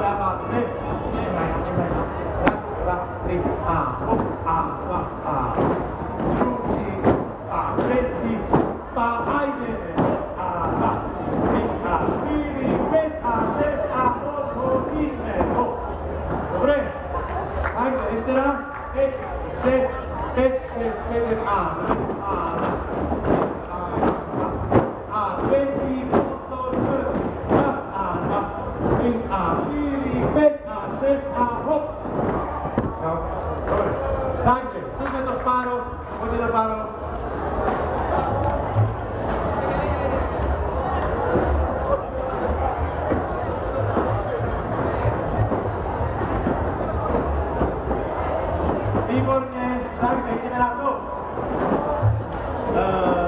แล้วก็เอ๊ะไม่ใช่ครับไม่ใช่ครับรักรักติดอ่าปุ๊บอ่าว่าอ่าชูทีอ่าเล่นทีตาไอเดนอ่าว่าติดอ่าซีรีเป็ดอ่าเซสอ่าโตโตทีเอโตเรไอเดนเอ็กซ์เตอร์เอ็กซ์เซสเอ็กซ์เซสเซเว่นอ่าอ่า a, cztery, pięć, a, sześć, a, hop. Ciao. Dobre. Także, spójrzmy do paru, chodźcie do paru. Výborně, takže jdeme na to. Uh,